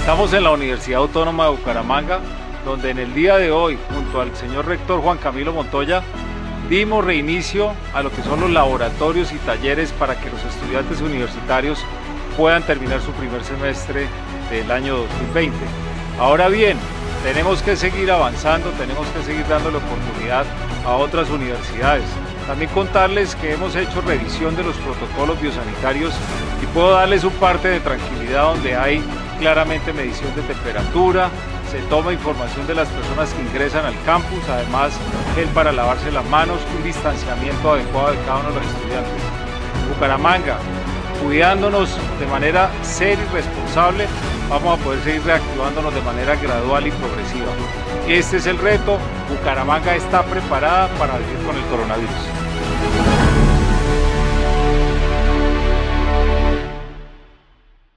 Estamos en la Universidad Autónoma de Bucaramanga, donde en el día de hoy, junto al señor rector Juan Camilo Montoya, dimos reinicio a lo que son los laboratorios y talleres para que los estudiantes universitarios puedan terminar su primer semestre del año 2020. Ahora bien, tenemos que seguir avanzando, tenemos que seguir dándole oportunidad a otras universidades. También contarles que hemos hecho revisión de los protocolos biosanitarios y puedo darles un parte de tranquilidad donde hay claramente medición de temperatura, se toma información de las personas que ingresan al campus, además gel para lavarse las manos, un distanciamiento adecuado de cada uno de los estudiantes. Bucaramanga, cuidándonos de manera seria y responsable, vamos a poder seguir reactivándonos de manera gradual y progresiva. Este es el reto, Bucaramanga está preparada para vivir con el coronavirus.